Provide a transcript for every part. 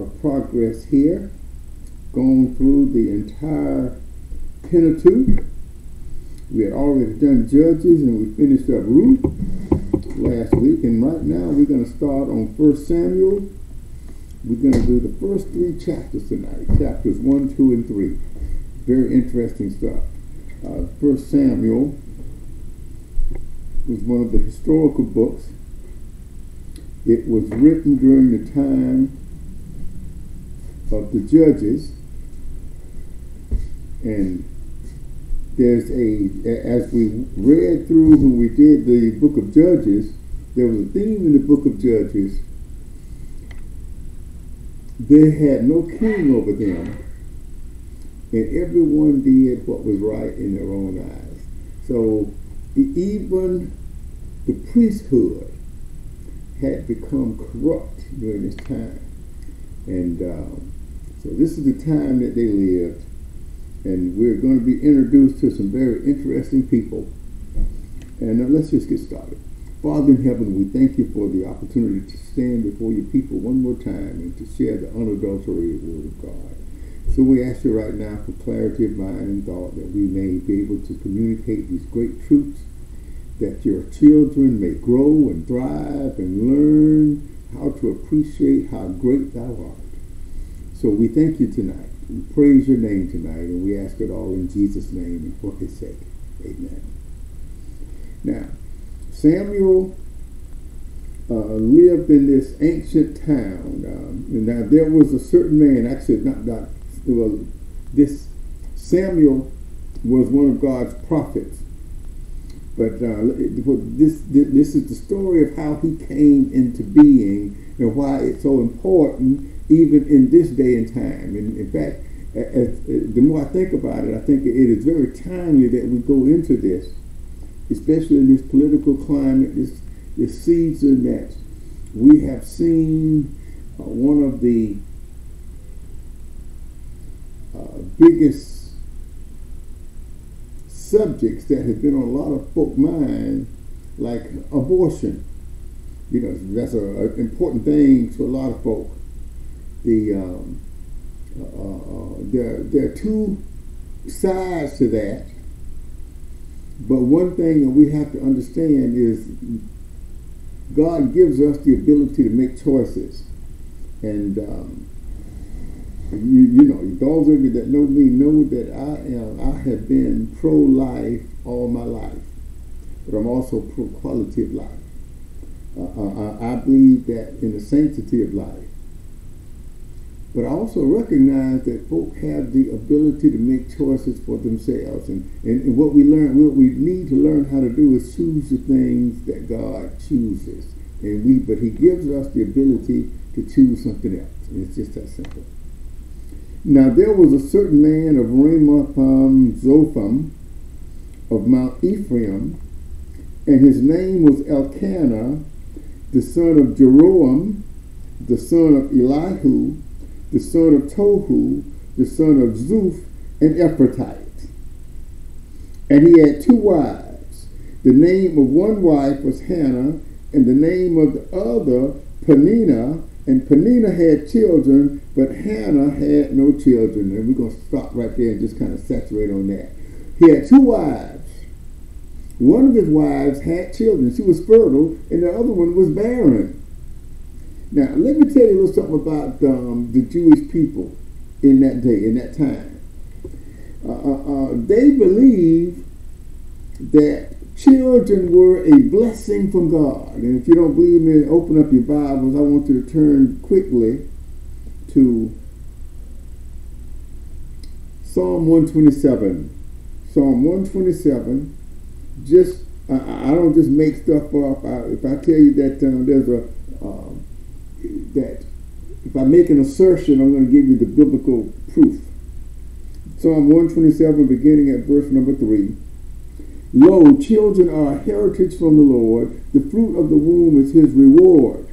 lot of progress here. going through the entire Pentateuch. We had already done Judges and we finished up Ruth last week. And right now we're going to start on First Samuel. We're going to do the first three chapters tonight, chapters 1, 2, and 3. Very interesting stuff. Uh, First Samuel was one of the historical books. It was written during the time of the judges, and there's a as we read through when we did the book of Judges, there was a theme in the book of Judges. They had no king over them, and everyone did what was right in their own eyes. So even the priesthood had become corrupt during this time. And um, so this is the time that they lived. And we're going to be introduced to some very interesting people. And let's just get started. Father in heaven, we thank you for the opportunity to stand before your people one more time and to share the unadulterated word of God. So we ask you right now for clarity of mind and thought that we may be able to communicate these great truths, that your children may grow and thrive and learn how to appreciate how great thou art. So we thank you tonight. We praise your name tonight, and we ask it all in Jesus' name and for his sake. Amen. Now, Samuel uh, lived in this ancient town. Um, and now there was a certain man, actually not, not well, this Samuel was one of God's prophets. But uh, this, this is the story of how he came into being and why it's so important even in this day and time. And in fact, as, the more I think about it, I think it is very timely that we go into this, especially in this political climate, this, this season that we have seen uh, one of the uh, biggest subjects that have been on a lot of folk mind, like abortion. You know, that's an important thing to a lot of folk. The um, uh, uh, there there are two sides to that, but one thing that we have to understand is God gives us the ability to make choices, and um, you, you know, those of you that know me know that I am, I have been pro-life all my life, but I'm also pro-quality of life. Uh, uh, I, I believe that in the sanctity of life. But I also recognize that folk have the ability to make choices for themselves. And, and, and, what we learn, what we need to learn how to do is choose the things that God chooses. And we, but he gives us the ability to choose something else. And it's just that simple. Now there was a certain man of Ramotham Zophim of Mount Ephraim, and his name was Elkanah, the son of Jeroham, the son of Elihu, the son of Tohu, the son of Zuph, an Ephrathite. And he had two wives. The name of one wife was Hannah, and the name of the other Peninnah, and Peninnah had children, but Hannah had no children. And we're going to stop right there and just kind of saturate on that. He had two wives. One of his wives had children. She was fertile, and the other one was barren. Now, let me tell you a little something about um, the Jewish people in that day, in that time. Uh, uh, uh they believed that Children were a blessing from God. And if you don't believe me, open up your Bibles. I want you to turn quickly to Psalm 127. Psalm 127. Just, I, I don't just make stuff up. I, if I tell you that um, there's a, that if I make an assertion, I'm going to give you the biblical proof. Psalm 127, beginning at verse number 3. Lo, children are a heritage from the Lord. The fruit of the womb is his reward.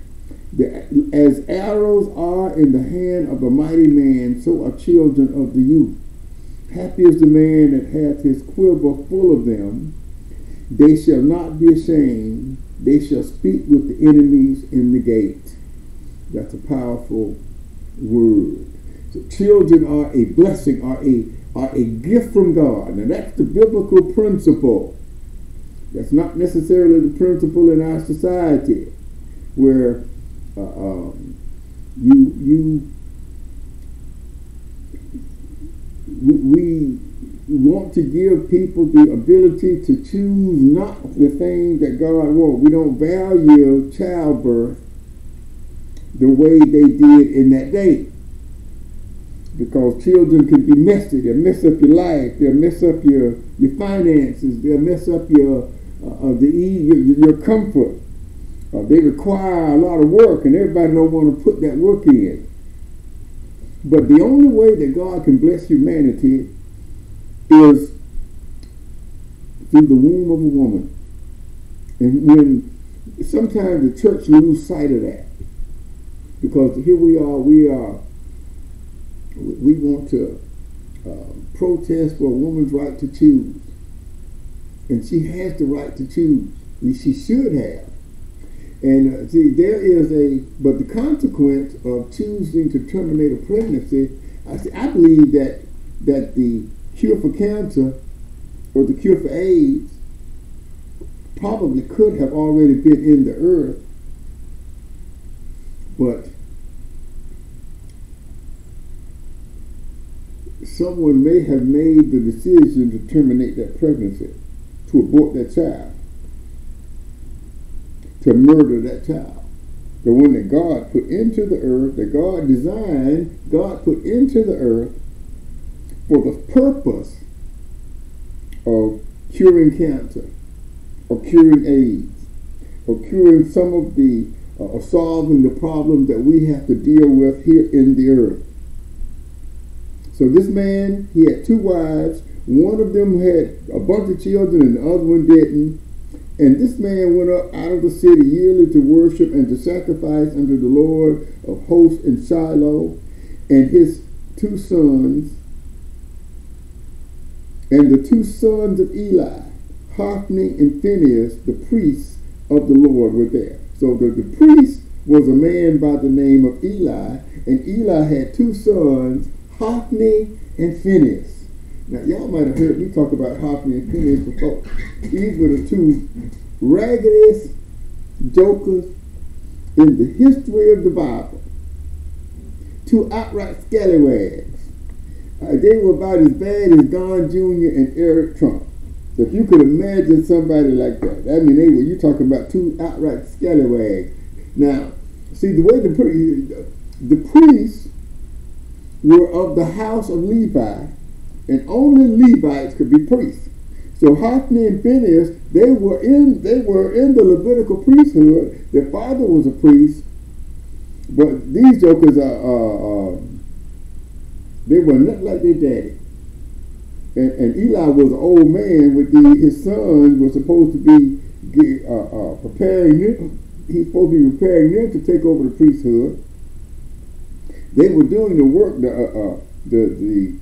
The, as arrows are in the hand of a mighty man, so are children of the youth. Happy is the man that hath his quiver full of them. They shall not be ashamed. They shall speak with the enemies in the gate. That's a powerful word. So children are a blessing, are a are a gift from God. And that's the biblical principle. That's not necessarily the principle in our society, where uh, um, you you we, we want to give people the ability to choose not the thing that God wants. We don't value childbirth the way they did in that day. Because children can be messy. They'll mess up your life. They'll mess up your, your finances. They'll mess up your uh, uh the your, your comfort. Uh, they require a lot of work, and everybody don't want to put that work in. But the only way that God can bless humanity is through the womb of a woman. And when sometimes the church lose sight of that, because here we are, we are, we want to uh, protest for a woman's right to choose, and she has the right to choose. She should have. And uh, see, there is a, but the consequence of choosing to terminate a pregnancy, I, see, I believe that that the cure for cancer or the cure for AIDS probably could have already been in the earth, but someone may have made the decision to terminate that pregnancy, to abort that child to murder that child. The one that God put into the earth, that God designed, God put into the earth for the purpose of curing cancer, or curing AIDS, or curing some of the, uh, or solving the problems that we have to deal with here in the earth. So this man, he had two wives. One of them had a bunch of children and the other one didn't. And this man went up out of the city yearly to worship and to sacrifice unto the Lord of hosts in Shiloh, and his two sons, and the two sons of Eli, Hophni and Phinehas, the priests of the Lord, were there. So the, the priest was a man by the name of Eli, and Eli had two sons, Hophni and Phineas. Now, y'all might have heard me talk about Hophni and Phineas before. These were the two raggedest jokers in the history of the Bible. Two outright scallywags. Uh, they were about as bad as Don Jr. and Eric Trump. If you could imagine somebody like that, I mean, they were you talking about two outright scallywags. Now, see the way the the priests were of the house of Levi, and only Levites could be priests. So Hophni and Phineas, they were in they were in the Levitical priesthood. Their father was a priest, but these jokers are uh, uh, they were not like their daddy. And, and, Eli was an old man with the, his sons were supposed to be uh, uh, preparing them. He's supposed to be preparing them to take over the priesthood. They were doing the work, the uh, uh, the the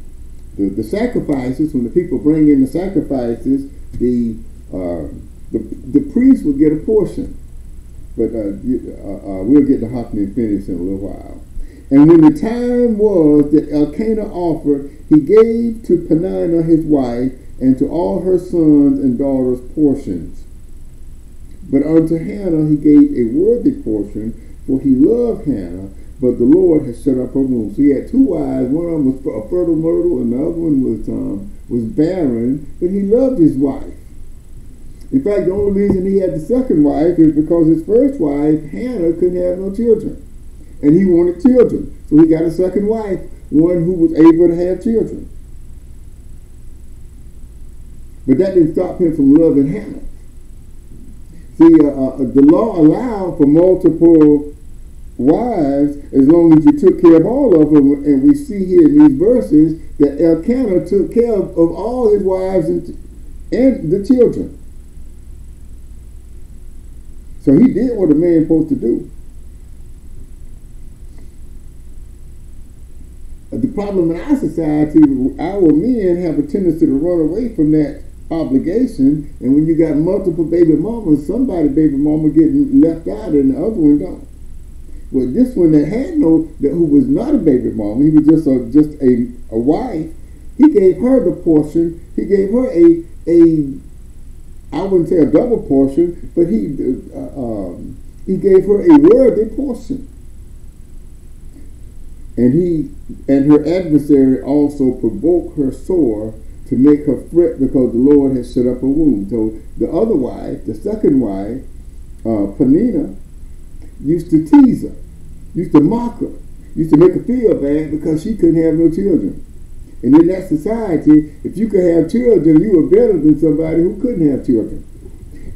the, the sacrifices, when the people bring in the sacrifices, the uh, the, the priest will get a portion. But uh, uh, uh, we'll get to Hophni and Phinehas in a little while. And when the time was that Elkanah offered, he gave to Peninnah his wife and to all her sons and daughters portions. But unto Hannah he gave a worthy portion, for he loved Hannah, but the Lord has shut up her womb. So he had two wives. One of them was a fertile myrtle, and the other one was um, was barren. But he loved his wife. In fact, the only reason he had the second wife is because his first wife, Hannah, couldn't have no children, and he wanted children. So he got a second wife, one who was able to have children. But that didn't stop him from loving Hannah. See, uh, uh, the law allowed for multiple wives as long as you took care of all of them. And we see here in these verses that Elkanah took care of, of all his wives and, and the children. So he did what a man supposed to do. Uh, the problem in our society, our men have a tendency to run away from that obligation. And when you got multiple baby mamas, somebody baby mama getting left out and the other one don't. Well, this one that had no, that who was not a baby mama, he was just a just a, a wife. He gave her the portion. He gave her a a I wouldn't say a double portion, but he uh, um, he gave her a worthy portion. And he and her adversary also provoked her sore to make her fret because the Lord had set up a wound. So the other wife, the second wife, uh, Peninnah, used to tease her, used to mock her, used to make her feel bad because she couldn't have no children. And in that society, if you could have children, you were better than somebody who couldn't have children.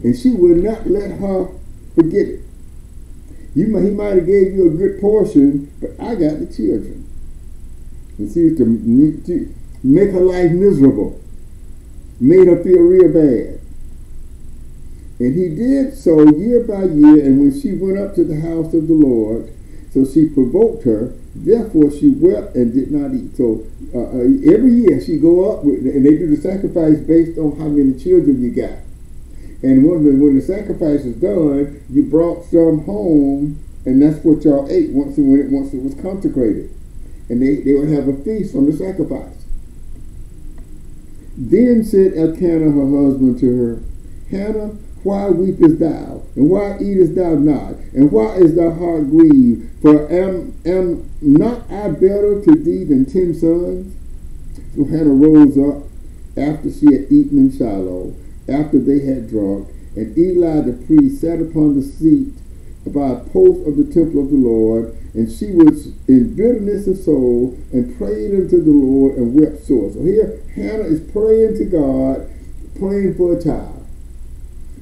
And she would not let her forget it. You might, he might have gave you a good portion, but I got the children. And she used to, to make her life miserable, made her feel real bad. And he did so year by year, and when she went up to the house of the Lord, so she provoked her, therefore she wept and did not eat. So uh, every year she go up, with, and they do the sacrifice based on how many children you got. And when the, when the sacrifice is done, you brought some home, and that's what y'all ate once it, when it, once it was consecrated. And they, they would have a feast from the sacrifice. Then said Elkanah her husband to her, Hannah, why weepest thou? And why eatest thou not? And why is thy heart grieved? For am, am not I better to thee than ten sons? So Hannah rose up after she had eaten in Shiloh, after they had drunk, and Eli the priest sat upon the seat by a post of the temple of the Lord, and she was in bitterness of soul and prayed unto the Lord and wept sore. So here Hannah is praying to God, praying for a child.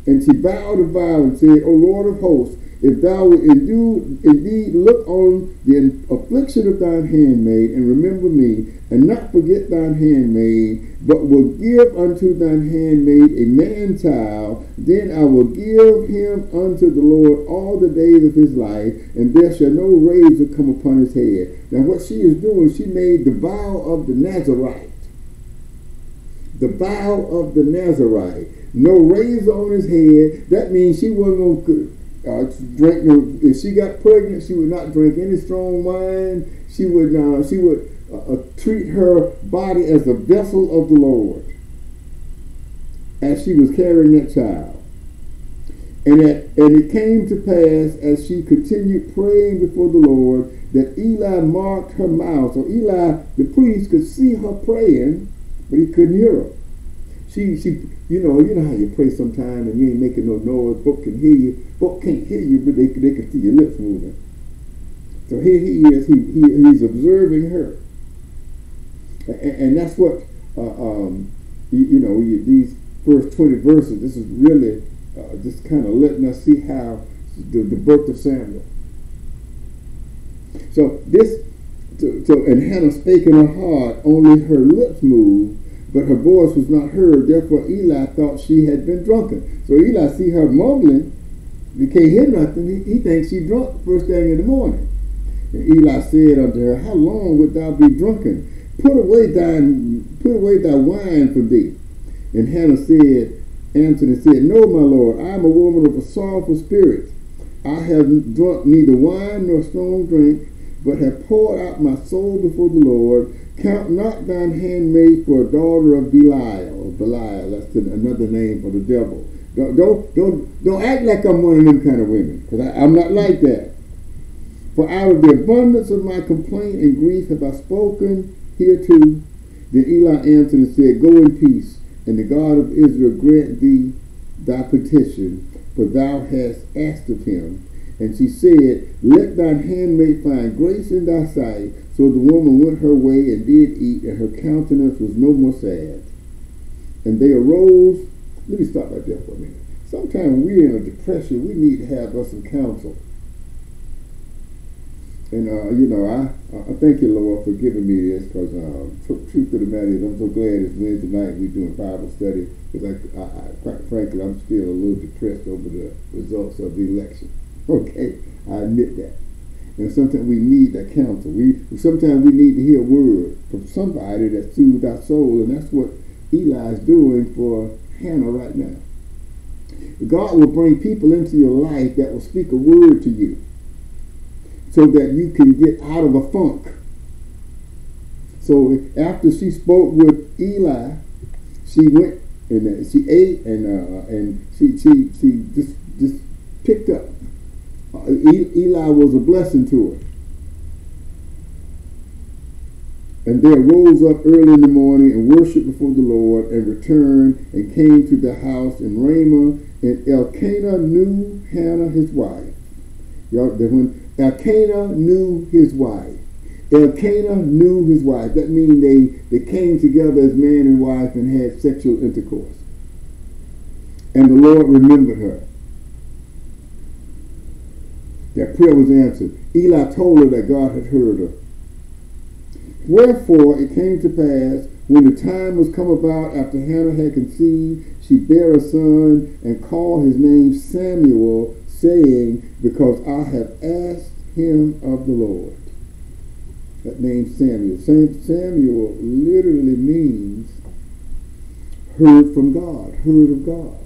And she vowed a vow and said, O Lord of hosts, if thou wilt indeed look on the affliction of thine handmaid and remember me, and not forget thine handmaid, but will give unto thine handmaid a man child, then I will give him unto the Lord all the days of his life, and there shall no razor come upon his head. Now what she is doing, she made the vow of the Nazarite. The vow of the Nazarite no razor on his head. That means she wasn't going to uh, drink no. If she got pregnant, she would not drink any strong wine. She would uh, she would uh, uh, treat her body as a vessel of the Lord as she was carrying that child. And, and it came to pass as she continued praying before the Lord that Eli marked her mouth. So Eli, the priest, could see her praying, but he couldn't hear her. She, she, you know, you know how you pray sometimes and you ain't making no noise. Folk can hear you. Folk can't hear you, but they, they can see your lips moving. So here he is. He, he he's observing her, and, and that's what uh, um, you, you, know. You, these first twenty verses. This is really uh, just kind of letting us see how the, the birth of Samuel. So this, so, so and Hannah spake in her heart. Only her lips moved but her voice was not heard. Therefore Eli thought she had been drunken. So Eli see her mumbling. He can't hear nothing. He, he thinks she drunk first thing in the morning. And Eli said unto her, How long wilt thou be drunken? Put away thine put away thy wine from thee. And Hannah said, answered and said, No, my Lord, I am a woman of a sorrowful spirit. I have drunk neither wine nor strong drink, but have poured out my soul before the Lord. Count not thine handmaid for a daughter of Belial. Belial, that's another name for the devil. Don't, don't, don't, don't act like I'm one of them kind of women, because I'm not like that. For out of the abundance of my complaint and grief have I spoken hereto. Then Eli answered and said, Go in peace, and the God of Israel grant thee thy petition, for thou hast asked of him. And she said, Let thine handmaid find grace in thy sight. So the woman went her way and did eat, and her countenance was no more sad. And they arose. Let me stop right there for a minute. Sometimes we're in a depression. We need to have us some counsel. And, uh, you know, I, I thank you, Lord, for giving me this because, uh, truth of the matter is, I'm so glad it's Wednesday night we're doing Bible study because, I, I, I, quite frankly, I'm still a little depressed over the results of the election. Okay, I admit that. And sometimes we need that counsel. We sometimes we need to hear a word from somebody that soothes our soul, and that's what Eli is doing for Hannah right now. God will bring people into your life that will speak a word to you. so that you can get out of a funk. So after she spoke with Eli, she went and uh, she ate and uh, and she she she just just picked up. Eli was a blessing to her. And they arose up early in the morning and worshipped before the Lord and returned and came to the house in Ramah. And Elkanah knew Hannah his wife. Y'all, when Elkanah knew his wife. Elkanah knew his wife. That means they, they came together as man and wife and had sexual intercourse. And the Lord remembered her. That prayer was answered. Eli told her that God had heard her. Wherefore it came to pass, when the time was come about after Hannah had conceived, she bare a son and called his name Samuel, saying, Because I have asked him of the Lord. That name Samuel. Samuel literally means heard from God, heard of God.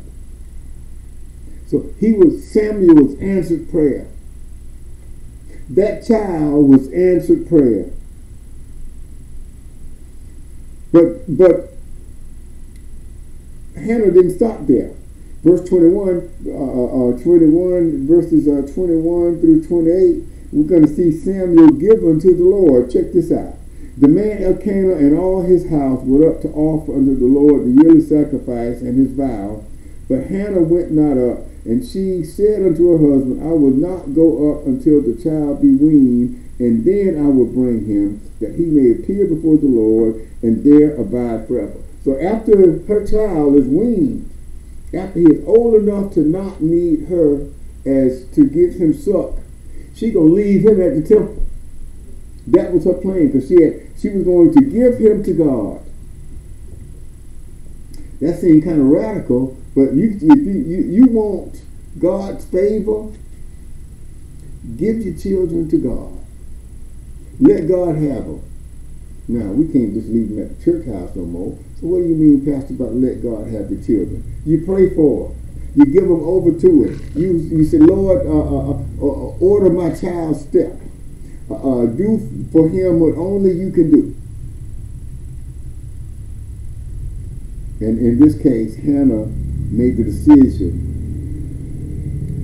So he was Samuel's answered prayer. That child was answered prayer. But but Hannah didn't stop there. Verse 21, uh, uh, uh 21 verses uh, 21 through 28, we're going to see Samuel give unto the Lord. Check this out. The man Elkanah and all his house went up to offer unto the Lord the yearly sacrifice and his vow. But Hannah went not up, and she said unto her husband, I will not go up until the child be weaned, and then I will bring him, that he may appear before the Lord, and there abide forever. So after her child is weaned, after he is old enough to not need her as to give him suck, she gonna leave him at the temple. That was her plan, because she had she was going to give him to God. That seemed kind of radical, but you if you, you, you want God's favor, give your children to God. Let God have them. Now, we can't just leave them at the church house no more. So what do you mean, Pastor, about let God have the children? You pray for them. You give them over to it. You, you say, Lord, uh, uh, uh, uh order my child's step. Uh, uh, do for him what only you can do. And in this case, Hannah made the decision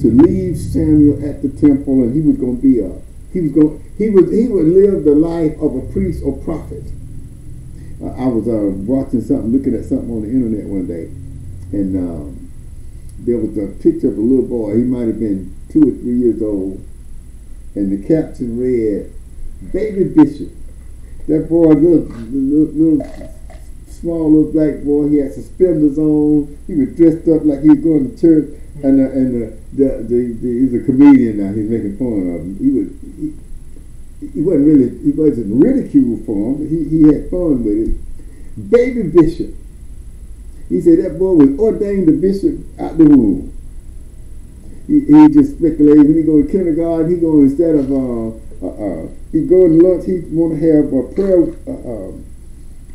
to leave Samuel at the temple, and he was going to be a he was going he would he would live the life of a priest or prophet. Uh, I was uh, watching something, looking at something on the internet one day, and um, there was a picture of a little boy. He might have been two or three years old, and the caption read, "Baby Bishop." That boy, little, little, little small little black boy. He had suspenders on. He was dressed up like he was going to church. And the, and the, the, the, the he's a comedian now. He's making fun of him. He was he, he wasn't really he wasn't ridiculed for him. He he had fun with it. Baby Bishop. He said that boy was ordained a bishop out the womb. He, he just speculated when he go to kindergarten, he go instead of uh, uh, uh he go to lunch, he want to have a prayer uh, uh,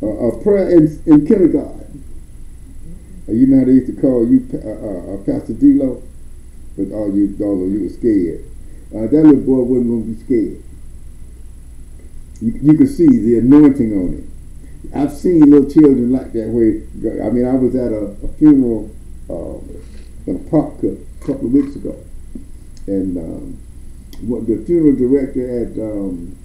a prayer in, in kindergarten. Uh, you know how they used to call you uh, uh, Pastor D-Lo? But all you, although you were scared. that little boy wasn't going to be scared you, you could see the anointing on it. I've seen little children like that where, I mean, I was at a, a funeral uh, in a park a couple of weeks ago. And um, what the funeral director at, um, uh,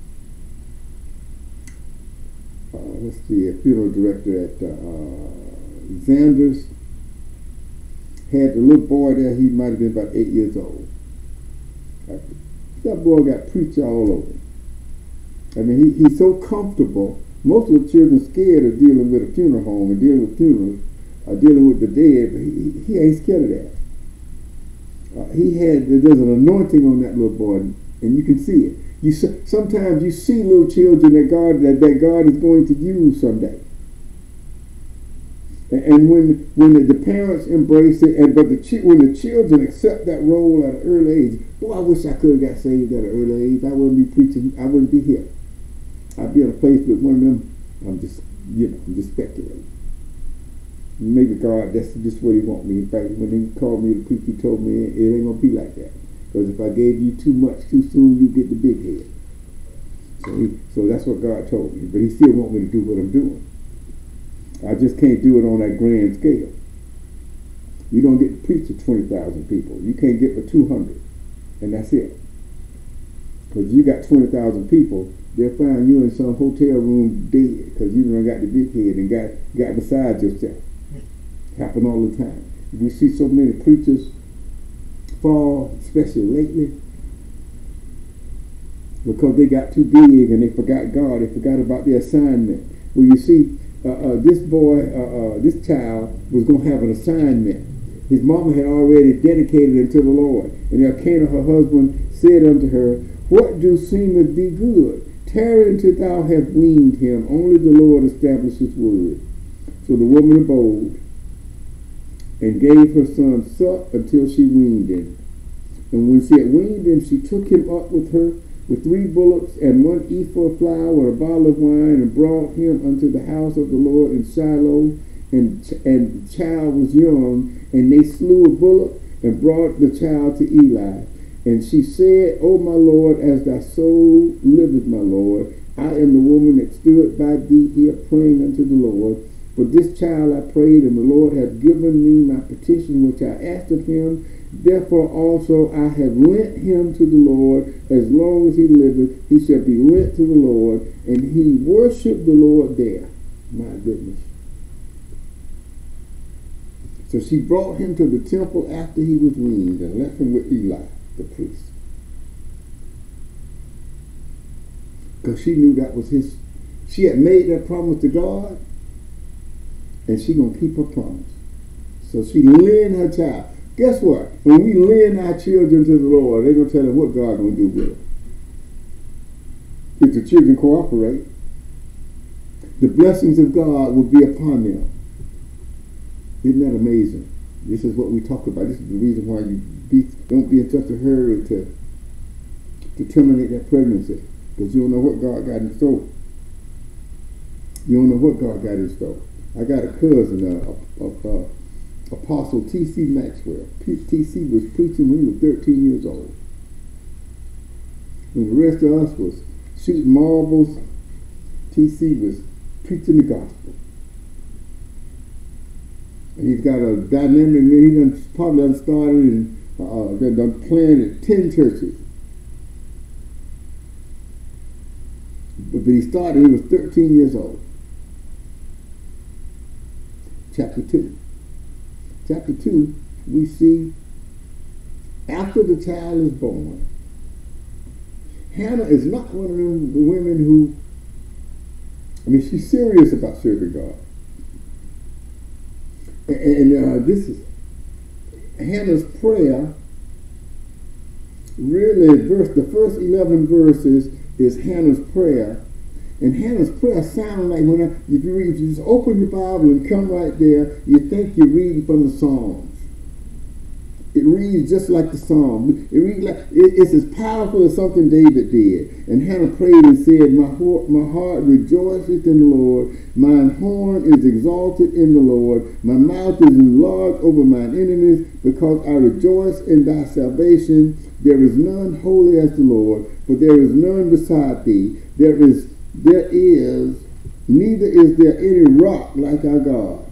what's the funeral director at uh, Xander's, had the little boy there, he might have been about eight years old. That boy got preacher all over. I mean, he, he's so comfortable. Most of the children scared of dealing with a funeral home and dealing with funerals, uh, dealing with the dead, but he, he ain't scared of that. Uh, he had there's an anointing on that little boy, and you can see it. You sometimes you see little children that God that, that God is going to use someday. And when when the, parents embrace it, and but the when the children accept that role at an early age, boy, I wish I could have got saved at an early age. I wouldn't be preaching. I wouldn't be here. I'd be in a place with one of them. I'm just, you know, I'm just speculating. Maybe God, that's just what He want me. In fact, when He called me to preach, He told me it ain't gonna be like that. Because if I gave you too much too soon, you get the big head. So, he, so that's what God told me. But he still want me to do what I'm doing. I just can't do it on that grand scale. You don't get to preach to 20,000 people. You can't get for 200. And that's it. Because you got 20,000 people, they'll find you in some hotel room dead because you done got the big head and got, got beside yourself. Happen all the time. We see so many preachers fall, especially lately, because they got too big and they forgot God. They forgot about their assignment. Well, you see, uh, uh, this boy, uh, uh this child was going to have an assignment. His mama had already dedicated him to the Lord. And Elkanah, her husband, said unto her, What do seemeth thee good? Tarry until thou hast weaned him. Only the Lord established his word. So the woman abode and gave her son suck until she weaned him. And when she had weaned him, she took him up with her with three bullocks and one ephah of flour and a bottle of wine, and brought him unto the house of the Lord in Shiloh. And, and the child was young, and they slew a bullock and brought the child to Eli. And she said, O my Lord, as thy soul liveth, my Lord, I am the woman that stood by thee here praying unto the Lord. For this child I prayed, and the Lord hath given me my petition which I asked of him. Therefore also I have lent him to the Lord. As long as he liveth, he shall be lent to the Lord. And he worshiped the Lord there. My goodness. So she brought him to the temple after he was weaned and left him with Eli, the priest. Because she knew that was his. She had made that promise to God and she gonna keep her promise. So she lend her child. Guess what? When we lend our children to the Lord, they're gonna tell them what God gonna do with them. If the children cooperate, the blessings of God will be upon them. Isn't that amazing? This is what we talk about. This is the reason why you be, don't be in such a hurry to to terminate that pregnancy because you don't know what God got in store. You don't know what God got in store. I got a cousin, uh, uh, Apostle T.C. Maxwell. T.C. was preaching when he was 13 years old. When the rest of us was shooting marbles, T.C. was preaching the gospel. And he's got a dynamic, he done, probably done started and uh, done planted 10 churches. But he started, he was 13 years old chapter 2. Chapter 2, we see after the child is born, Hannah is not one of them women who, I mean, she's serious about serving God. And, uh, this is Hannah's prayer. Really, verse the first eleven verses is Hannah's prayer and Hannah's prayer sounded like when I, if you read, if you just open your Bible and come right there, you think you're reading from the Psalms. It reads just like the Psalm. It reads like it, it's as powerful as something David did. And Hannah prayed and said, "My heart, my heart rejoiceth in the Lord. Mine horn is exalted in the Lord. My mouth is enlarged over mine enemies, because I rejoice in thy salvation. There is none holy as the Lord, for there is none beside thee. There is there is, neither is there any rock like our God.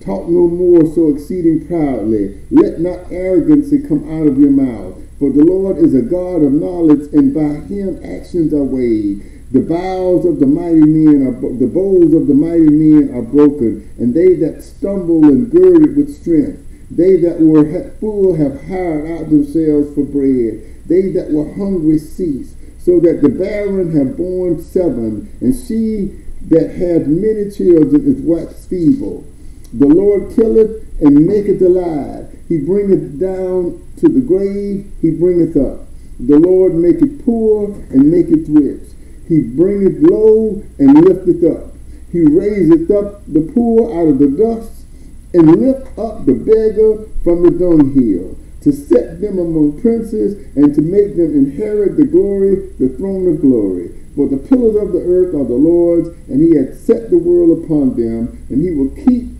Talk no more so exceeding proudly. Let not arrogancy come out of your mouth. For the Lord is a God of knowledge, and by him actions are weighed. The bows of the mighty men are the bows of the mighty men are broken, and they that stumble and girded with strength. They that were full have hired out themselves for bread. They that were hungry cease so that the barren have borne seven, and she that had many children is waxed feeble. The Lord killeth and maketh alive. He bringeth down to the grave, he bringeth up. The Lord maketh poor and maketh rich. He bringeth low and lifteth up. He raiseth up the poor out of the dust and lift up the beggar from the dunghill to set them among princes, and to make them inherit the glory, the throne of glory. For the pillars of the earth are the Lord's, and he hath set the world upon them, and he will keep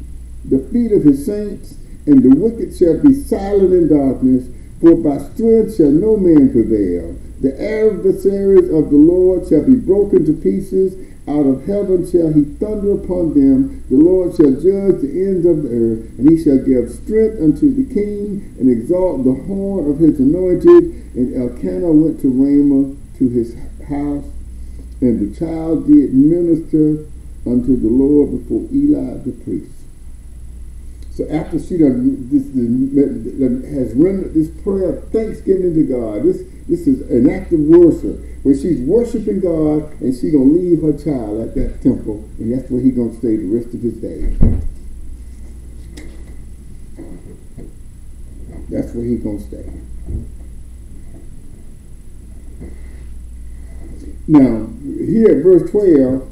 the feet of his saints, and the wicked shall be silent in darkness. For by strength shall no man prevail. The adversaries of the Lord shall be broken to pieces. Out of heaven shall he thunder upon them. The Lord shall judge the ends of the earth, and he shall give strength unto the king, and exalt the horn of his anointed. And Elkanah went to Ramah to his house, and the child did minister unto the Lord before Eli the priest. So after she done this, has rendered this prayer of thanksgiving to God, this this is an act of worship where she's worshiping God and she's gonna leave her child at that temple, and that's where he's gonna stay the rest of his days. That's where he's gonna stay. Now, here at verse 12,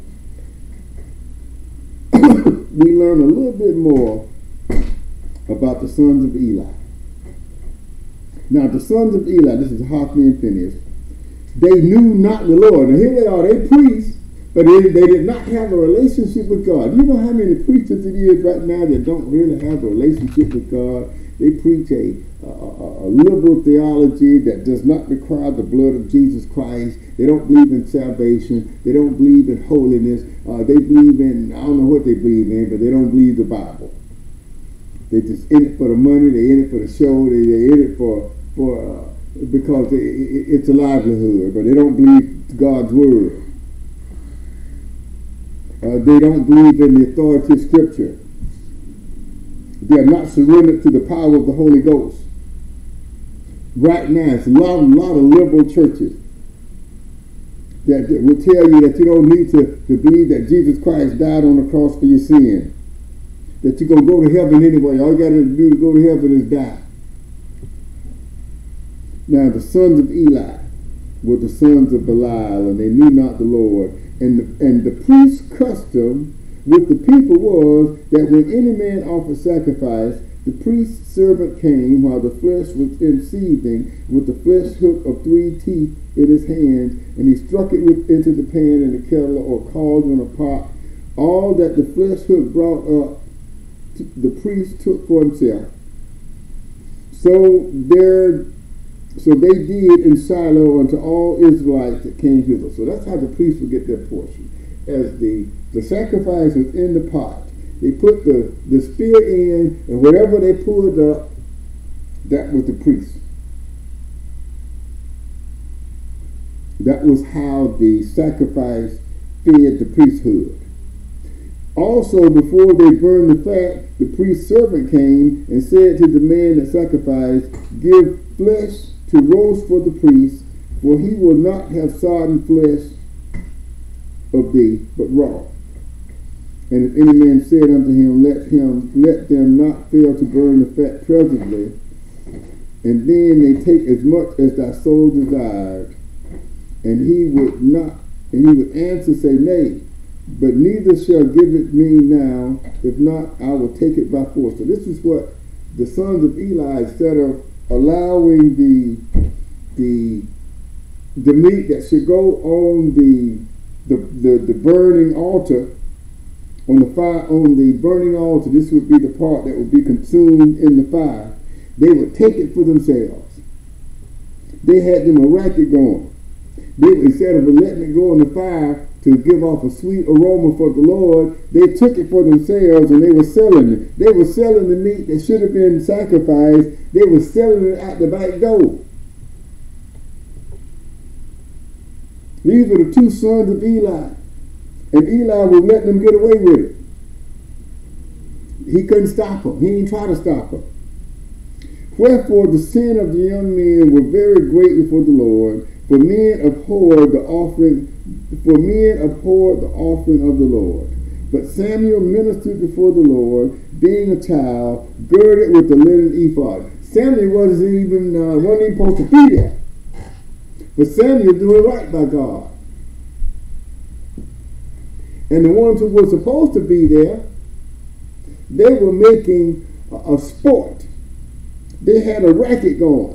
we learn a little bit more about the sons of Eli. Now, the sons of Eli, this is Hophni and Phinehas, they knew not the Lord. And here they are, they priests, but they, they did not have a relationship with God. You know how many preachers it is right now that don't really have a relationship with God? They preach a, a, a, liberal theology that does not require the blood of Jesus Christ. They don't believe in salvation. They don't believe in holiness. Uh, they believe in, I don't know what they believe in, but they don't believe the Bible. They just in it for the money. They in it for the show. They they in it for for uh, because it, it, it's a livelihood. But they don't believe God's word. Uh, they don't believe in the authority of Scripture. They are not surrendered to the power of the Holy Ghost. Right now, it's a lot, lot of liberal churches that will tell you that you don't need to, to believe that Jesus Christ died on the cross for your sin that you're going to go to heaven anyway. All you got to do to go to heaven is die. Now, the sons of Eli were the sons of Belial, and they knew not the Lord. And the, and the priest's custom with the people was that when any man offered sacrifice, the priest's servant came while the flesh was in seething with the flesh hook of three teeth in his hand, and he struck it with, into the pan in the kettle or cauldron or pot. All that the flesh hook brought up the priest took for himself. So there, so they did in Shiloh unto all Israelites that came hither. So that's how the priests would get their portion. As the the sacrifice was in the pot, they put the the spear in, and whatever they pulled up, that was the priest. That was how the sacrifice fed the priesthood. Also, before they burned the fat, the priest's servant came and said to the man that sacrificed, Give flesh to roast for the priest, for he will not have sodden flesh of thee, but raw. And if any man said unto him, Let him let them not fail to burn the fat presently, and then they take as much as thy soul desired, and he would not, and he would answer, say, Nay, but neither shall give it me now. If not, I will take it by force. So this is what the sons of Eli, instead of allowing the the the meat that should go on the the, the, the burning altar on the fire on the burning altar, this would be the part that would be consumed in the fire. They would take it for themselves. They had them a racket going. They instead of letting it go in the fire, to give off a sweet aroma for the Lord, they took it for themselves and they were selling it. They were selling the meat that should have been sacrificed. They were selling it at the back door. These were the two sons of Eli. And Eli was letting them get away with it. He couldn't stop them. He didn't try to stop them. Wherefore the sin of the young men were very great before the Lord, for men abhorred the offering for men abhorred the offering of the Lord. But Samuel ministered before the Lord, being a child, girded with the linen ephod. Samuel wasn't even uh, wasn't even supposed to be there. But Samuel do it right by God. And the ones who were supposed to be there, they were making a, a sport. They had a racket going.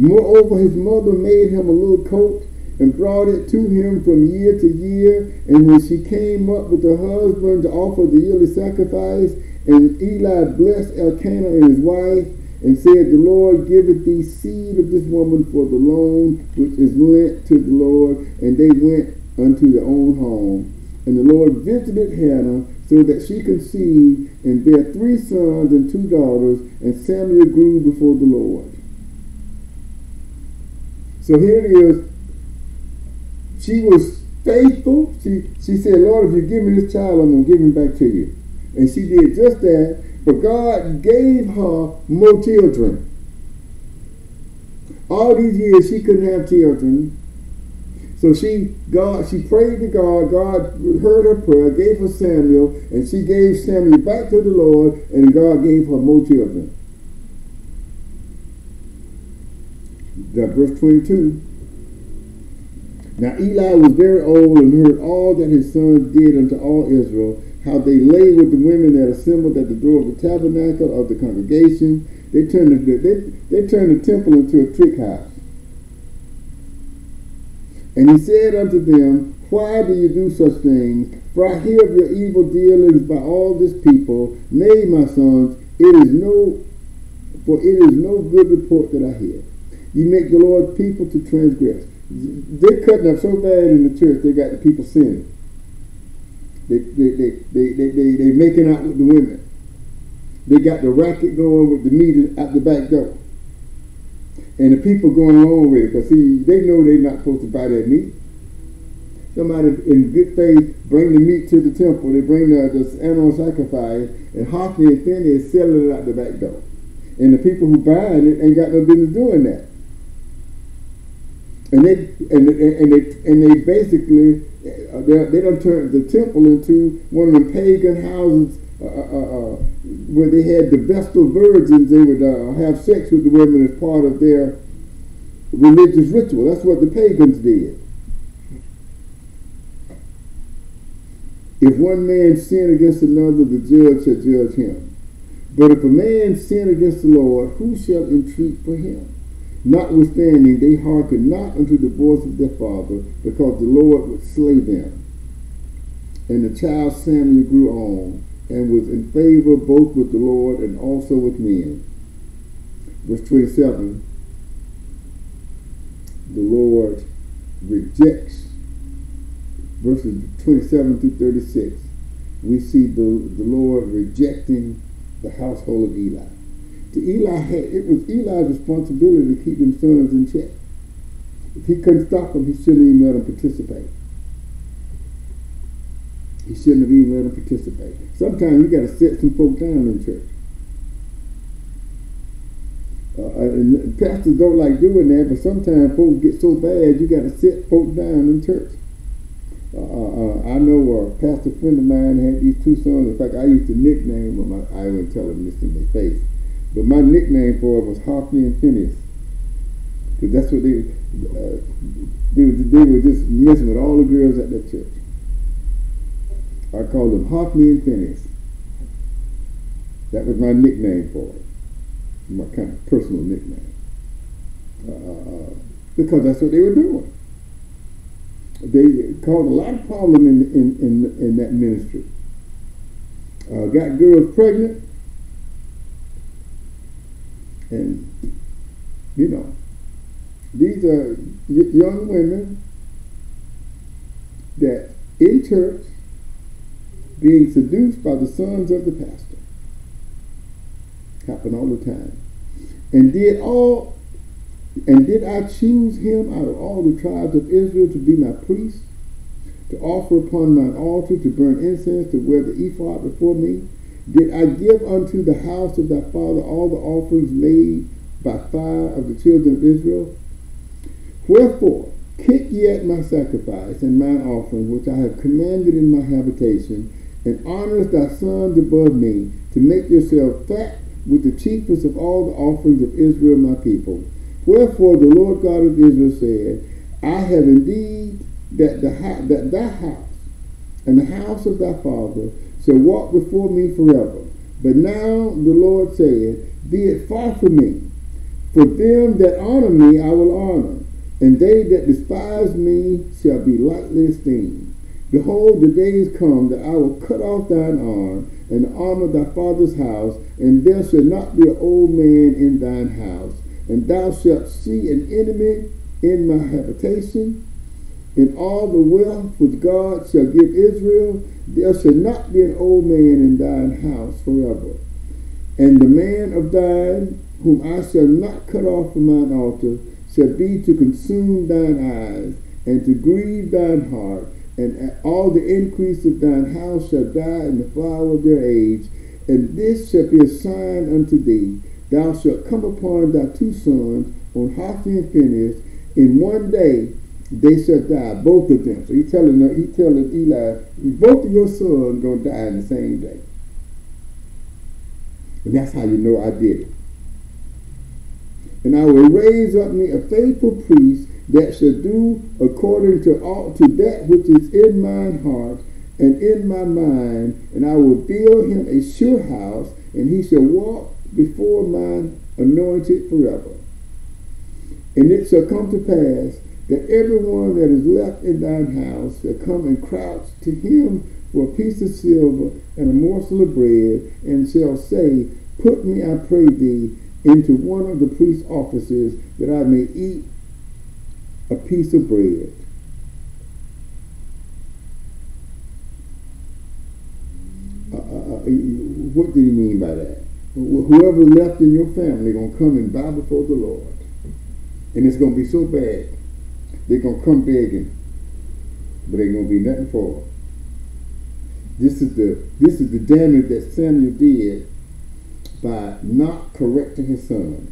Moreover, his mother made him a little coat and brought it to him from year to year. And when she came up with her husband to offer the yearly sacrifice, and Eli blessed Elkanah and his wife, and said, The Lord giveth thee seed of this woman for the loan which is lent to the Lord. And they went unto their own home. And the Lord visited Hannah so that she conceived and bare three sons and two daughters, and Samuel grew before the Lord. So here it is. She was faithful. She, she said, Lord, if you give me this child, I'm going to give him back to you. And she did just that. But God gave her more children. All these years she couldn't have children. So she God she prayed to God. God heard her prayer, gave her Samuel, and she gave Samuel back to the Lord, and God gave her more children. That verse 22. Now Eli was very old and heard all that his sons did unto all Israel, how they lay with the women that assembled at the door of the tabernacle of the congregation. They turned the, they, they turned the temple into a trick house. And he said unto them, Why do you do such things? For I hear of your evil dealings by all this people. Nay, my sons, it is no for it is no good report that I hear. You make the Lord's people to transgress. They're cutting up so bad in the church, they got the people sinning. They, they, they, they, they, they, they making out with the women. They got the racket going with the meat at the back door. And the people going along with it, because see, they know they're not supposed to buy that meat. Somebody in good faith bring the meat to the temple, they bring the, the animal sacrifice, and Hophni and Phinehas selling it out the back door. And the people who buying it ain't got no business doing that and they and, and they and they basically uh, they they don't turn the temple into one of the pagan houses uh, uh, uh, where they had the Vestal virgins. They would uh, have sex with the women as part of their religious ritual. That's what the pagans did. If one man sin against another, the judge shall judge him. But if a man sin against the Lord, who shall entreat for him? Notwithstanding, they hearkened not unto the voice of their father, because the Lord would slay them. And the child Samuel grew on, and was in favor both with the Lord and also with men. Verse 27 The Lord rejects. Verses 27 through 36, we see the, the Lord rejecting the household of Eli Eli had it was Eli's responsibility to keep them sons in check. If he couldn't stop them, he shouldn't even let them participate. He shouldn't have even let them participate. Sometimes you got to sit some folk down in church. Uh, and pastors don't like doing that, but sometimes folks get so bad you got to sit folks down in church. Uh, uh, uh, I know a pastor friend of mine had these two sons. In fact, I used to nickname them. I, I wouldn't tell them this in their face. But my nickname for it was Hophni and Phinehas. Because that's what they, uh, they, were, they were just messing with all the girls at that church. I called them Hophni and Phinehas. That was my nickname for it. My kind of personal nickname. Uh, uh, uh because that's what they were doing. They caused a lot of problem in, in, in, in that ministry. Uh, got girls pregnant and, you know, these are young women that in church being seduced by the sons of the pastor. Happen all the time. And did all and did I choose him out of all the tribes of Israel to be my priest, to offer upon mine altar, to burn incense, to wear the ephod before me? Did I give unto the house of thy father all the offerings made by fire of the children of Israel? Wherefore, kick yet my sacrifice and mine offering, which I have commanded in my habitation, and honor thy sons above me, to make yourself fat with the chiefest of all the offerings of Israel my people. Wherefore the Lord God of Israel said, I have indeed that, the, that thy house and the house of thy father shall walk before me forever. But now the Lord said, Be it far from me. For them that honor me I will honor, and they that despise me shall be lightly esteemed. Behold, the days come that I will cut off thine arm and the arm of thy father's house, and there shall not be an old man in thine house. And thou shalt see an enemy in my habitation. In all the wealth which God shall give Israel, there shall not be an old man in thine house forever. And the man of thine, whom I shall not cut off from mine altar, shall be to consume thine eyes, and to grieve thine heart, and all the increase of thine house shall die in the flower of their age. And this shall be a sign unto thee. Thou shalt come upon thy two sons, on Hophni and Phinehas, in one day they shall die, both of them. So he telling he telling Eli, both of your sons gonna die in the same day. And that's how you know I did it. And I will raise up me a faithful priest that shall do according to all to that which is in mine heart and in my mind, and I will build him a sure house, and he shall walk before mine anointed forever. And it shall come to pass that everyone that is left in thine house shall come and crouch to him for a piece of silver and a morsel of bread, and shall say, Put me, I pray thee, into one of the priest's offices, that I may eat a piece of bread. Uh, uh, uh what did he mean by that? Whoever left in your family gonna come and bow before the Lord, and it's gonna be so bad they're gonna come begging, but ain't gonna be nothing for them. This is the this is the damage that Samuel did by not correcting his sons.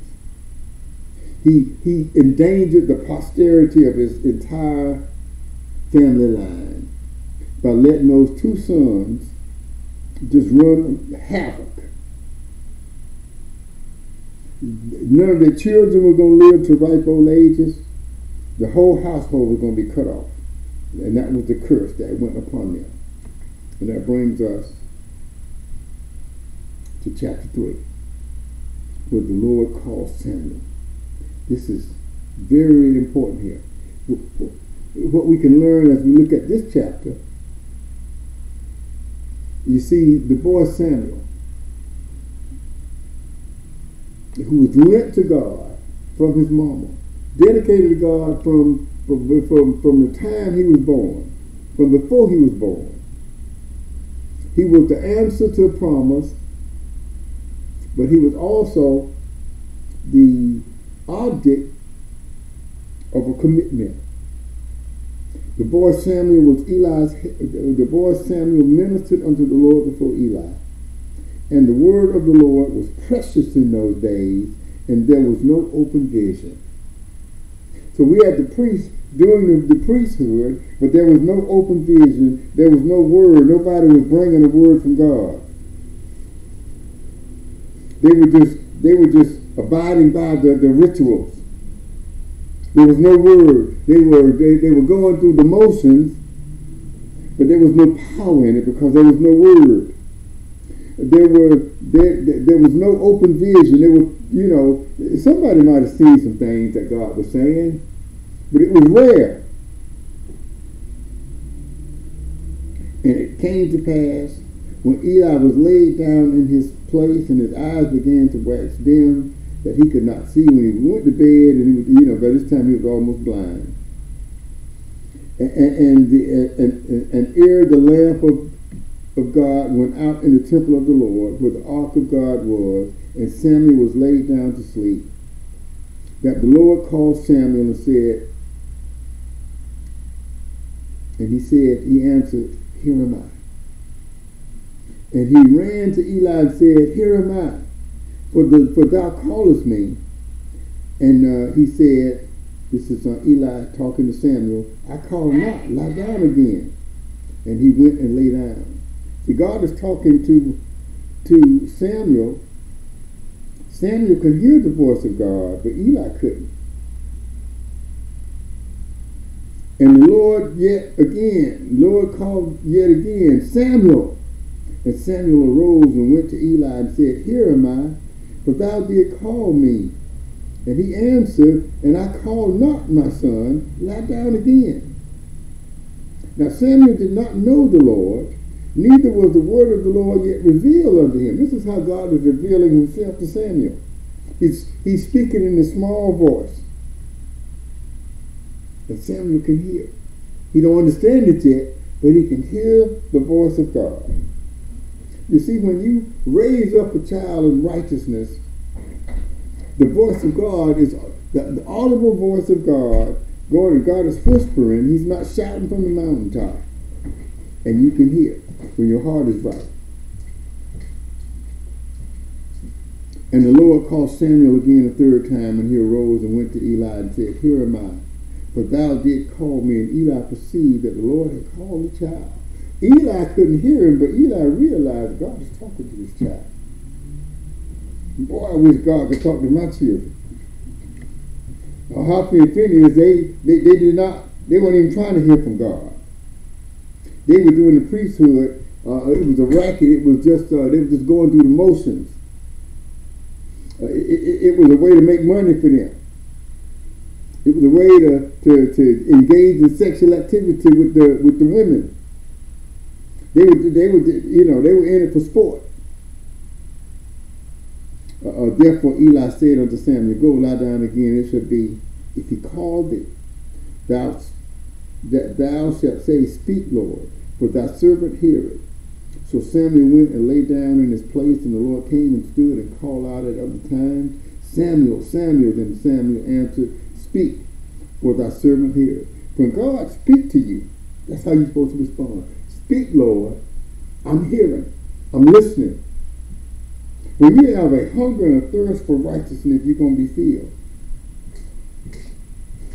He he endangered the posterity of his entire family line by letting those two sons just run havoc. None of their children were going to live to ripe old ages the whole household was going to be cut off. And that was the curse that went upon them. And that brings us to chapter 3, where the Lord calls Samuel. This is very important here. What we can learn as we look at this chapter, you see the boy Samuel, who was lent to God from his mama dedicated to God from, from, from, from the time he was born, from before he was born. He was the answer to a promise, but he was also the object of a commitment. The boy Samuel was Eli's, the boy Samuel ministered unto the Lord before Eli. And the word of the Lord was precious in those days, and there was no open vision. So we had the priest doing the, the, priesthood, but there was no open vision. There was no word. Nobody was bringing a word from God. They were just they were just abiding by the, the rituals. There was no word. They were they, they were going through the motions, but there was no power in it because there was no word. There were there, there was no open vision. There was you know somebody might have seen some things that God was saying, but it was rare. And it came to pass when Eli was laid down in his place and his eyes began to wax dim that he could not see when he went to bed and he was, you know, by this time he was almost blind. And, and, and, the, and, and ere the lamp of, of God went out in the temple of the Lord where the ark of God was, and Samuel was laid down to sleep, that the Lord called Samuel and said, and he said, he answered, Here am I. And he ran to Eli and said, Here am I, for, the, for thou callest me. And uh, he said, This is uh, Eli talking to Samuel, I call not, lie down again. And he went and lay down. See, God is talking to, to Samuel. Samuel could hear the voice of God, but Eli couldn't. And the Lord yet again, the Lord called yet again, Samuel. And Samuel arose and went to Eli and said, Here am I, for thou didst call me. And he answered, And I call not my son, lie down again. Now Samuel did not know the Lord, neither was the word of the Lord yet revealed unto him. This is how God is revealing himself to Samuel. He's, he's speaking in a small voice. And Samuel can hear. He don't understand it yet, but he can hear the voice of God. You see, when you raise up a child in righteousness, the voice of God is the, the audible voice of God. God, God is whispering. He's not shouting from the mountaintop. And you can hear when your heart is right. And the Lord called Samuel again a third time, and he arose and went to Eli and said, Here am I. For thou didst call me, and Eli perceived that the Lord had called the child. Eli couldn't hear him, but Eli realized God is talking to this child. Boy, I wish God could talk to my children. Now, Hophni and Phinehas, they, they, they did not, they weren't even trying to hear from God. They were doing the priesthood. Uh, it was a racket. It was just, uh, they were just going through the motions. Uh, it, it, it was a way to make money for them. It was a way to, to, to engage in sexual activity with the with the women. They were they were you know they were in it for sport. Uh, uh, therefore Eli said unto Samuel, Go lie down again. It shall be if he called thee, thou that thou shalt say, Speak, Lord, for thy servant heareth. So Samuel went and lay down in his place, and the Lord came and stood and called out at other times, Samuel, Samuel. Then Samuel answered, Speak, for thy servant heareth. When God speak to you, that's how you're supposed to respond. Speak, Lord. I'm hearing. I'm listening. When you have a hunger and a thirst for righteousness, you're going to be filled.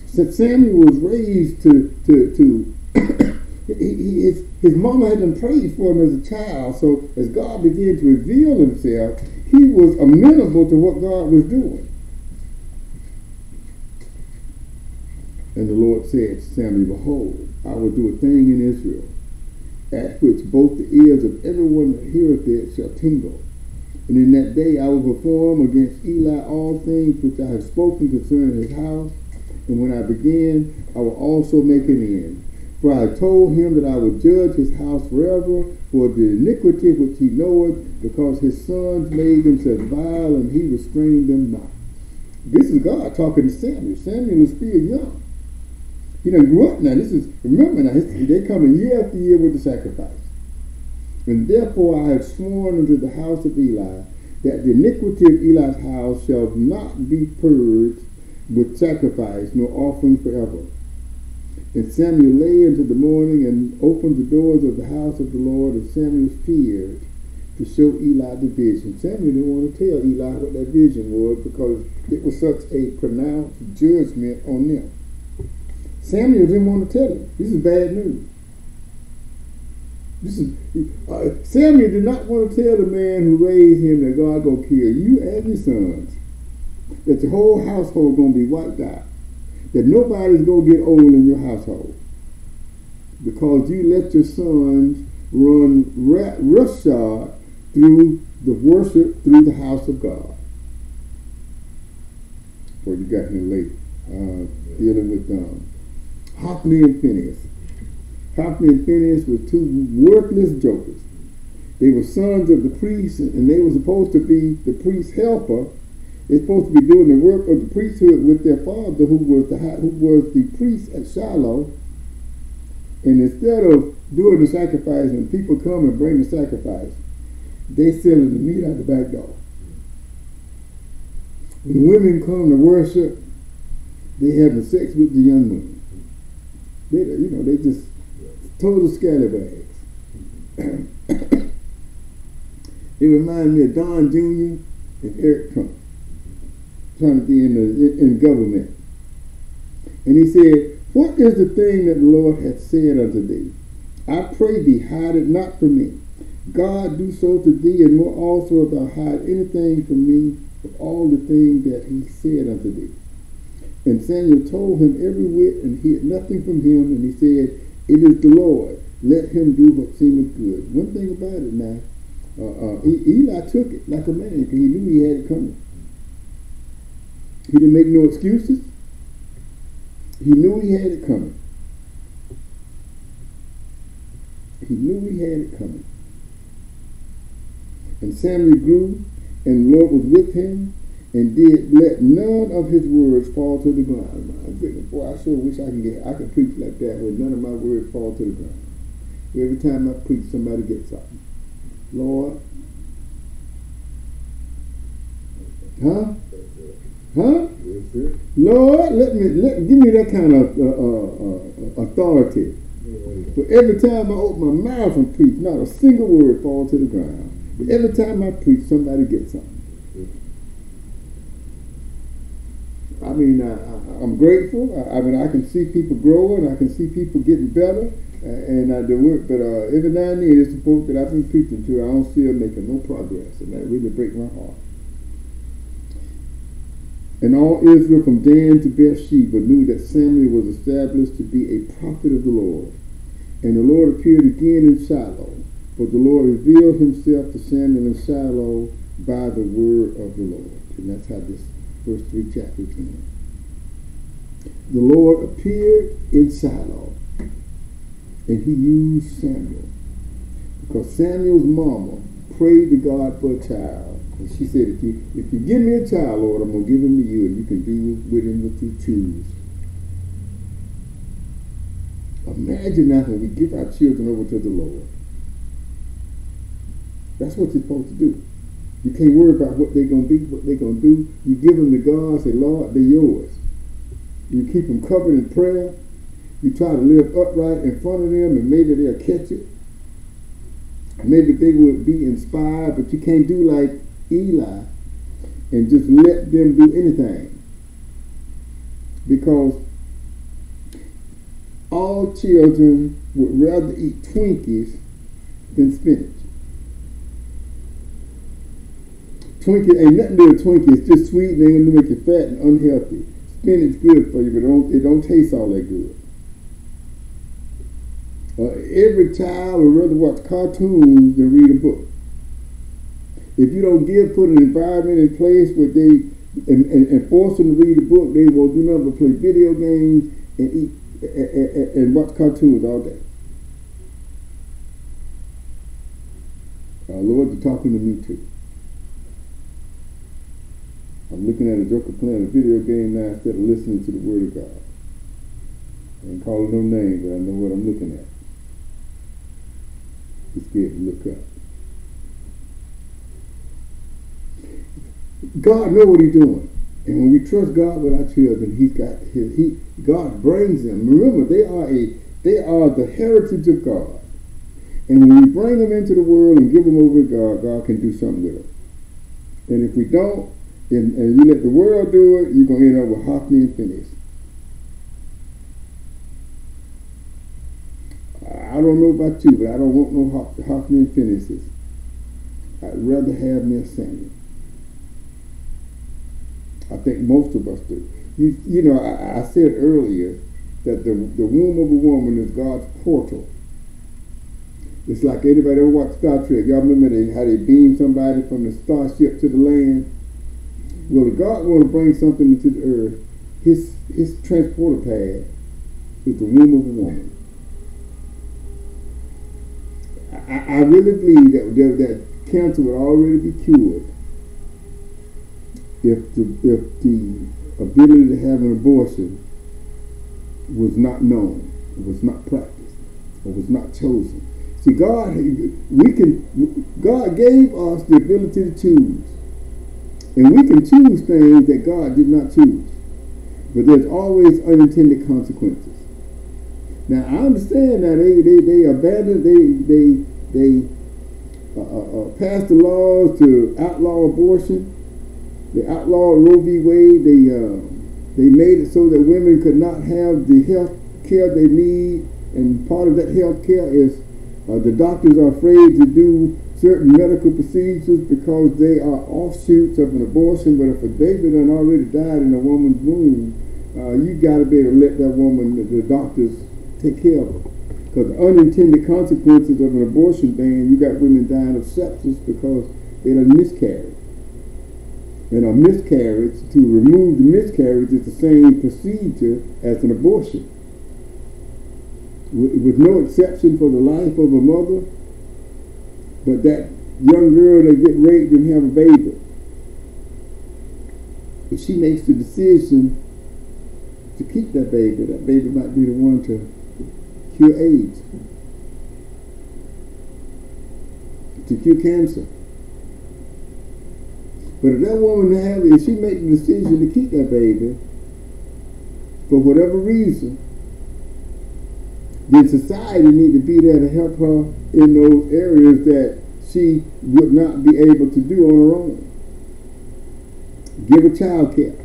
Since Samuel was raised to, to, to he, he, his mama had been prayed for him as a child, so as God began to reveal himself, he was amenable to what God was doing. And the Lord said to Samuel, Behold, I will do a thing in Israel at which both the ears of everyone that heareth it shall tingle. And in that day I will perform against Eli all things which I have spoken concerning his house. And when I begin, I will also make an end. For I told him that I would judge his house forever for the iniquity which he knoweth, because his sons made themselves vile, and he restrained them not. This is God talking to Samuel. Samuel is still young. He done grew up now. This is remember now. They coming year after year with the sacrifice. And therefore I have sworn unto the house of Eli that the iniquity of Eli's house shall not be purged with sacrifice nor offering forever. And Samuel lay into the morning and opened the doors of the house of the Lord, and Samuel feared to show Eli the vision. Samuel didn't want to tell Eli what that vision was because it was such a pronounced judgment on them. Samuel didn't want to tell him. This is bad news. This is uh, Samuel did not want to tell the man who raised him that God gonna kill you and your sons, that the whole household gonna be wiped out, that nobody's gonna get old in your household because you let your sons run roughshod through the worship through the house of God. What you got here late, uh, dealing with um, Hophni and Phinehas. Hophni and Phinehas were two worthless jokers. They were sons of the priest, and they were supposed to be the priest's helper. They're supposed to be doing the work of the priesthood with their father, who was the who was the priest at Shiloh. And instead of doing the sacrifice, when people come and bring the sacrifice, they selling the meat out the back door. When women come to worship, they having sex with the young women. They, you know, they just total scallywags. it reminds me of Don Jr. and Eric Trump trying to in the in government. And he said, What is the thing that the Lord hath said unto thee? I pray thee, hide it not from me. God do so to thee, and more also if thou hide anything from me of all the things that he said unto thee. And Samuel told him every whit and hid nothing from him. And he said, It is the Lord. Let him do what seemeth good. One thing about it now, uh, uh, Eli took it like a man because he knew he had it coming. He didn't make no excuses. He knew he had it coming. He knew he had it coming. And Samuel grew, and the Lord was with him, and did let none of his words fall to the ground. My goodness, boy, I sure wish I could get I could preach like that where none of my words fall to the ground. Every time I preach, somebody gets something. Lord, huh? Huh? Yes, Lord, let me let give me that kind of uh, uh, uh, authority. But every time I open my mouth and preach, not a single word falls to the ground. But every time I preach, somebody gets something. I mean, I, am grateful. I, I, mean, I can see people growing. I can see people getting better. And I do it, but uh, every now and then, it's the folks that I've been preaching to, I don't see them making no progress, and that really breaks my heart. And all Israel from Dan to Beersheba knew that Samuel was established to be a prophet of the Lord. And the Lord appeared again in Shiloh, but the Lord revealed himself to Samuel in Shiloh by the word of the Lord. And that's how this first three chapters end. The Lord appeared in Shiloh, and he used Samuel. Because Samuel's mama prayed to God for a child. And she said, if you, if you give me a child, Lord, I'm going to give him to you, and you can do with him what you choose. Imagine that when we give our children over to the Lord. That's what you're supposed to do. You can't worry about what they're going to be, what they're going to do. You give them to God, say, Lord, they're yours. You keep them covered in prayer. You try to live upright in front of them, and maybe they'll catch it. Maybe they would be inspired, but you can't do like Eli and just let them do anything. Because all children would rather eat Twinkies than spinach. Twinkie ain't nothing to a Twinkie. It's just sweet and they're gonna make you fat and unhealthy. Spinach good for you, but it don't, it don't taste all that good. Uh, every child would rather watch cartoons than read a book. If you don't give, put an environment in place where they and, and, and force them to read a book, they will do nothing but play video games and eat and, and, and watch cartoons all day. Uh, Lord, you're talking to me too. I'm looking at a joker playing a video game now instead of listening to the Word of God. I ain't calling no name, but I know what I'm looking at. Be scared to look up. God know what He's doing. And when we trust God with our children, He's got his, He God brings them. Remember, they are a they are the heritage of God. And when we bring them into the world and give them over to God, God can do something with them. And if we don't, and, and you let the world do it, you're going to end up with Hophni and Phinehas. I don't know about you, but I don't want no Hophni and Phinehas. I'd rather have me a Samuel. I think most of us do. You, you know, I, I said earlier that the, the womb of a woman is God's portal. It's like anybody ever watched Star Trek. Y'all remember they, how they beam somebody from the starship to the land? Well, if God want to bring something into the earth, his his transporter pad is the womb of a woman. I, I really believe that, that that cancer would already be cured if the if the ability to have an abortion was not known, was not practiced, or was not chosen. See, God, we can. God gave us the ability to choose. And we can choose things that God did not choose. But there's always unintended consequences. Now I understand that they they, they abandoned they they they uh, uh, uh, passed the laws to outlaw abortion. They outlawed Roe v. Wade. They uh, they made it so that women could not have the health care they need, and part of that health care is uh, the doctors are afraid to do certain medical procedures because they are offshoots of an abortion. But if a baby had already died in a woman's womb, uh, you got to be able to let that woman, the doctors, take care of her. Because the unintended consequences of an abortion ban, you got women dying of sepsis because they had miscarried. And a miscarriage, to remove the miscarriage is the same procedure as an abortion. with, with no exception for the life of a mother. But that young girl that get raped and have a baby, if she makes the decision to keep that baby, that baby might be the one to cure AIDS, to cure cancer. But if that woman has, if she makes the decision to keep that baby, for whatever reason, then society need to be there to help her in those areas that she would not be able to do on her own. Give her child care.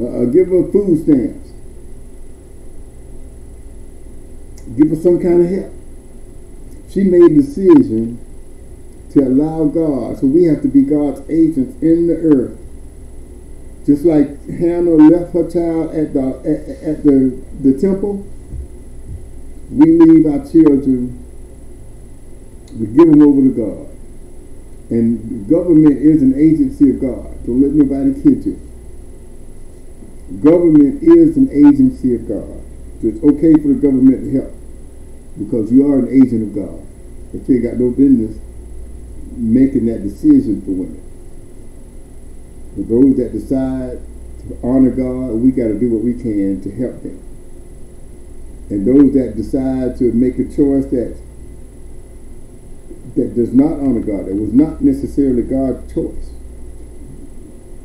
Uh, uh, give her food stamps. Give her some kind of help. She made a decision to allow God, so we have to be God's agents in the earth. Just like Hannah left her child at the at, at the, the temple, we leave our children, we give them over to God. And government is an agency of God. Don't let nobody kid you. Government is an agency of God. So it's okay for the government to help because you are an agent of God. But you got no business making that decision for women. For those that decide to honor God, we got to do what we can to help them. And those that decide to make a choice that that does not honor God, that was not necessarily God's choice,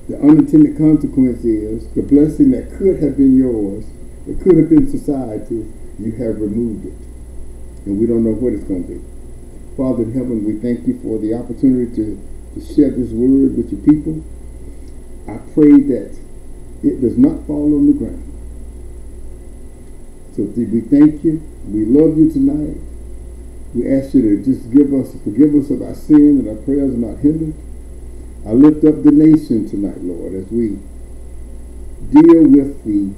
the unintended consequence is the blessing that could have been yours, it could have been society, you have removed it. And we don't know what it's going to be. Father in heaven, we thank you for the opportunity to, to share this word with your people. I pray that it does not fall on the ground. So we thank you. We love you tonight. We ask you to just give us, forgive us of our sin and our prayers are not hindered. I lift up the nation tonight, Lord, as we deal with the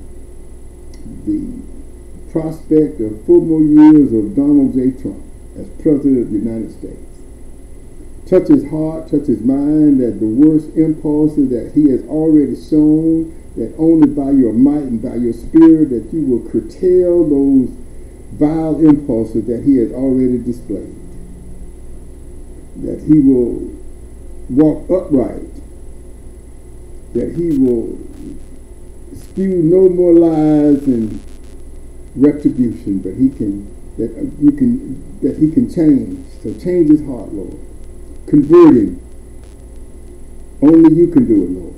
the prospect of four more years of Donald J. Trump as President of the United States. Touch his heart, touch his mind, that the worst impulses that he has already shown, that only by your might and by your spirit that you will curtail those vile impulses that he has already displayed. That he will walk upright, that he will spew no more lies and retribution, but he can that you can that he can change. So change his heart, Lord. Convert him. Only you can do it, Lord.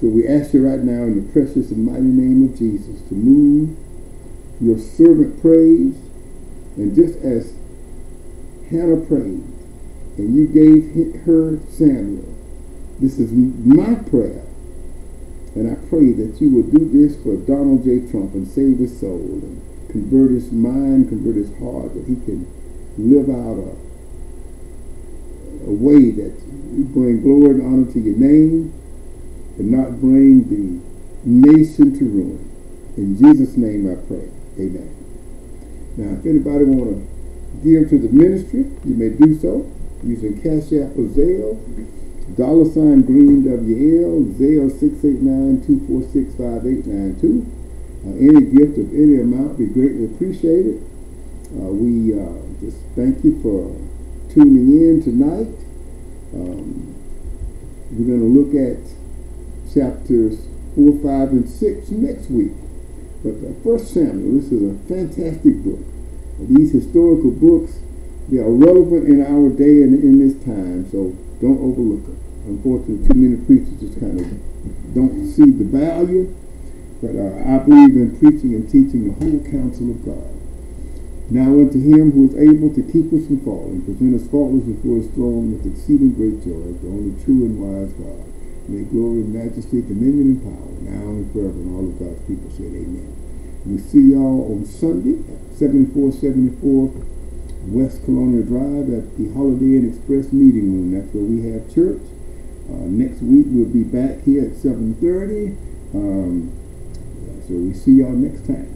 So we ask you right now in the precious and mighty name of Jesus to move your servant prays, and just as Hannah prayed, and you gave her Samuel. This is my prayer. And I pray that you will do this for Donald J. Trump and save his soul convert his mind, convert his heart, that he can live out a, a way that you bring glory and honor to your name and not bring the nation to ruin. In Jesus' name I pray. Amen. Now, if anybody want to give to the ministry, you may do so using Cash App or Zelle, dollar sign Green WL, Zelle 689-246-5892. Uh, any gift of any amount be greatly appreciated. Uh, we uh, just thank you for tuning in tonight. Um, we're going to look at chapters 4, 5, and 6 next week. But First Samuel, this is a fantastic book. These historical books they are relevant in our day and in this time, so don't overlook them. Unfortunately, too many preachers just kind of don't see the value, but uh, I believe in preaching and teaching the whole counsel of God. Now unto him who is able to keep us from falling, present us faultless before his throne with exceeding great joy, the only true and wise God. May glory majesty, dominion and power, now and forever, and all of God's people said amen. We see y'all on Sunday, 7474 West Colonial Drive at the Holiday Inn Express Meeting Room. That's where we have church. Uh, next week we'll be back here at 7.30. Um, so we see y'all next time.